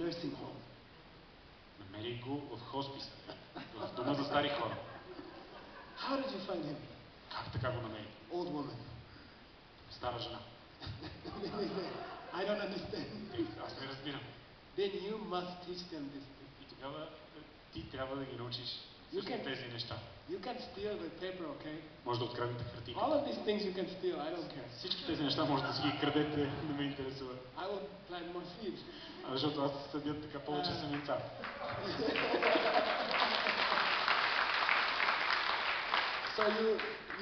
nursing home. Намери го в хосписа, в дома за стари хора. How did you find him? Как така го намери? Old woman. Стара жена. I don't understand. Е, аз не разбирам. Then you must teach them this thing. И тогава е, ти трябва да ги научиш You can- тези неща. You can steal the paper, okay? Може да откраднете хартийка. All of these things you can steal. I don't care. Всички тези неща може да си ги крадете, не ме интересува. I will plant more seeds. А, защото аз съдят така повече А. семенца. So you,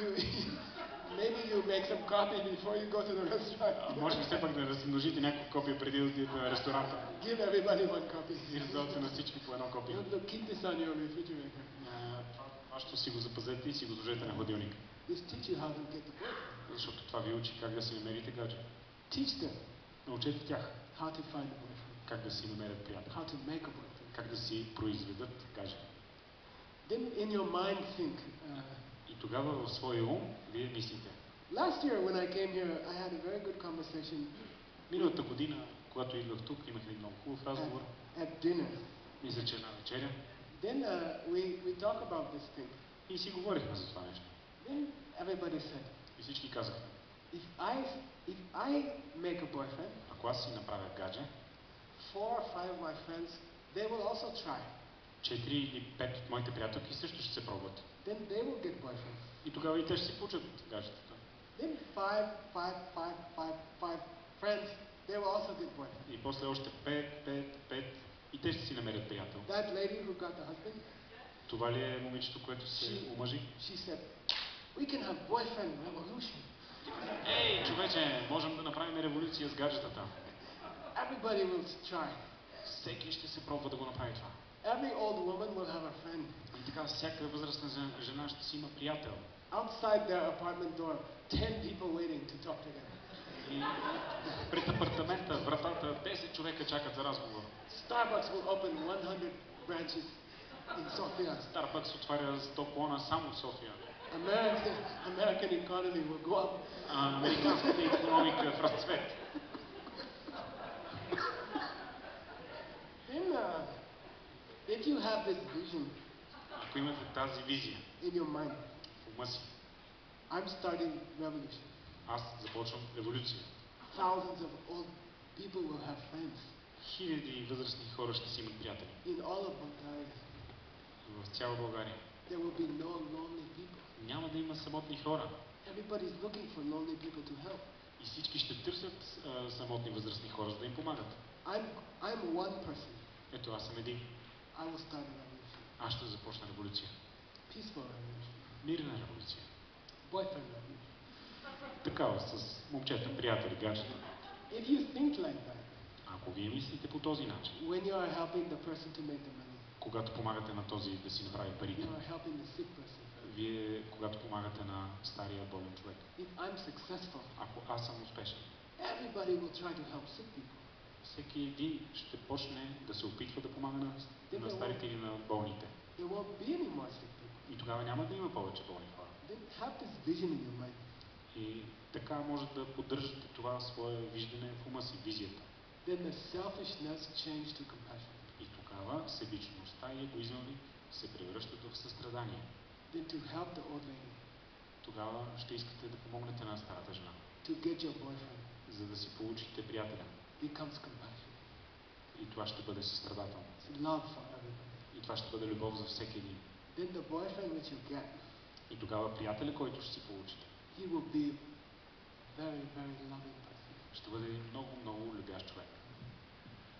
you, maybe you make some copy before you go to the restaurant. може би все пак да размножите няколко копия преди да отидете на ресторанта. Give everybody one copy. И раздавате на всички по едно копие. Keep this on your refrigerator. Ще си го запазете и си го сложете на хладилник. This teach you how to get the boyfriend. Защото това ви учи как да си намерите гадже. Teach them Научете тях how to find a boyfriend, как да си намерят приятел. how to make a boyfriend. Как да си произведат гадже. Then in your mind think, uh, тогава в своя ум вие мислите. last year when I came here, I had a very good conversation Миналата година, когато идвах тук, имах един много хубав разговор. at, at dinner. Мисля, че една вечеря. Then uh, we, we talk about this thing. И си говорихме за това нещо. Then everybody said, И всички казаха, if I, if I make a boyfriend, ако аз си направя гадже, four or five of my friends, they will also try. Четири или пет от моите приятелки също ще се пробват. Then they will get boyfriends. И тогава и те ще си получат гаджетата. Then five, five, five, five, five friends, they will also get boyfriends. И после още пет, пет, пет. И те ще си намерят приятел. That lady who got the husband, Това ли е момичето, което се She- омъжи? she said, we can have boyfriend revolution. Ей, човече, можем да направим революция с гаджетата. Everybody will try. Всеки ще се пробва да го направи това. Every old woman will have a friend. И така, всяка възрастна жен- жена ще си има приятел. Outside their apartment door, 10 people waiting to talk to them. И пред апартамента, вратата, 10 човека чакат за разговор. Starbucks will open 100 branches in Sofia. Starbucks отваря 100 клона само в София. American, American economy will go up. Американската економика е в разцвет. Then, uh, if you have this vision Ако имате тази визия in your mind, в ума си, I'm starting revolution. аз започвам революция. Thousands of old people will have friends Хиляди възрастни хора ще си имат приятели. in all of Bulgaria. В цяла България. There will be no lonely people. Няма да има самотни хора. Everybody's looking for lonely people to help. И всички ще търсят а, самотни възрастни хора, за да им помагат. I'm, I'm one person. Ето, аз съм един. I will start a revolution. Аз ще започна революция. Peaceful revolution. Мирна революция. Boyfriend revolution. Такава, с момчета, приятели, гаджета. If you think like that, Ако вие мислите по този начин, when you are helping the person to make the money, когато помагате на този да си направи парите, you are helping the sick person. вие, когато помагате на стария болен човек, If I'm successful, ако аз съм успешен, everybody will try to help sick people. Всеки един ще почне да се опитва да помага на, на старите или на болните. И тогава няма да има повече болни хора. И така може да поддържате това свое виждане в ума си, визията. И тогава себичността и егоизъм се превръщат в състрадание. Тогава ще искате да помогнете на старата жена, за да си получите приятеля. Becomes compassion. И това ще бъде състрадателно. It's love for everybody. И това ще бъде любов за всеки един. Then the boyfriend which you get, И тогава приятеля, който ще си получите, he will be very, very loving person. ще бъде един много, много любящ човек.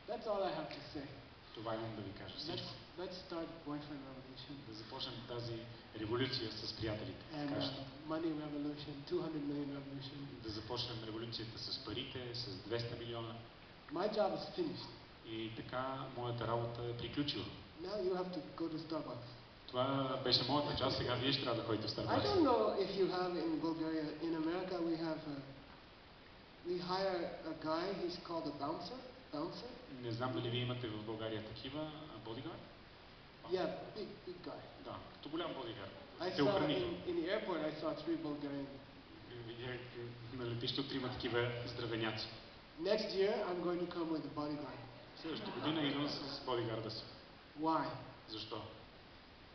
That's all I have to say. Това имам да ви кажа Let's, всичко. let's start boyfriend revolution Да започнем тази революция с приятелите. and uh, money revolution, 200 million revolution. Да започнем революцията с парите, с 200 милиона. My job is finished. И така моята работа е приключила. Now you have to go to Starbucks. Това беше моята част, сега вие ще трябва да ходите в I Starbucks. don't know if you have in Bulgaria. In America, we have uh, we hire a guy. He's called a bouncer. Bouncer. Не знам дали вие имате в България такива бодигард? Yeah, big big guy. Да, като голям бодигард. I saw in, in the airport. I saw three Bulgarian. Видях на летището трима такива здравеняци. Next year, I'm going to come with a bodyguard. Следващата година идвам с бодигарда си. Why? Защо?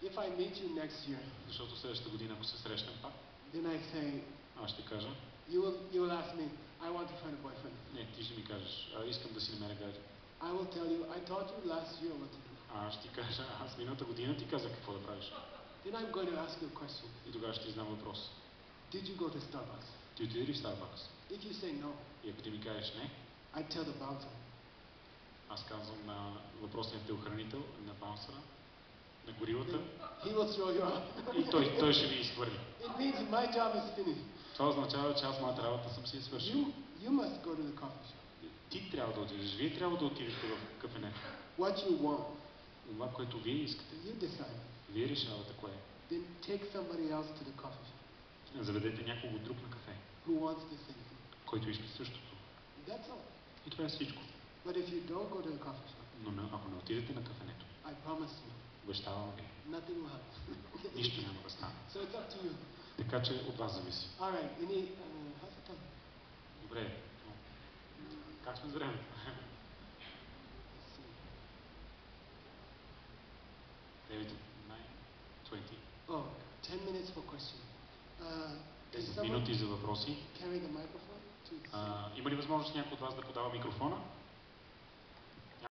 If I meet you next year, Защото следващата година, ако се срещнем пак, then I say, аз ще кажа, you will, you will ask me, I want to find a boyfriend. не, ти ще ми кажеш, а, искам да си намеря гадже. I will tell you, I taught you last year what to do. А аз ще ти кажа, аз миналата година ти казах какво да правиш. Then I'm going to ask you a question. И тогава ще ти знам въпрос. Did you go to Starbucks? Ти отиде ли в Starbucks? If you say no, И ако ти ми кажеш не, I tell the bouncer, аз казвам на въпросният телохранител, на баунсъра, на горилата, he will throw you out. и той, той ще ми изхвърли. It means my job is finished. Това означава, че аз моята работа съм си свършил. You, you must go to the coffee shop. Ти трябва да отидеш, вие трябва да отидете в кафенето. What you want, Това, което вие искате, you decide. вие решавате кое е. Then take somebody else to the coffee shop Заведете някого друг на кафе, who wants the same thing. който иска същото. That's all. И това е всичко. But if you don't go to the coffee shop, Но ако не отидете на кафенето, I promise you, обещавам ви, nothing will happen. нищо няма да стане. so it's up to you. Така че от вас зависи. All right. Any? Uh, how's the time? Добре. Как сме с времето? See. 9, 9, 20. Oh, 10 minutes for question. Uh, 10 someone минути за въпроси. А, има ли възможност някой от вас да подава микрофона?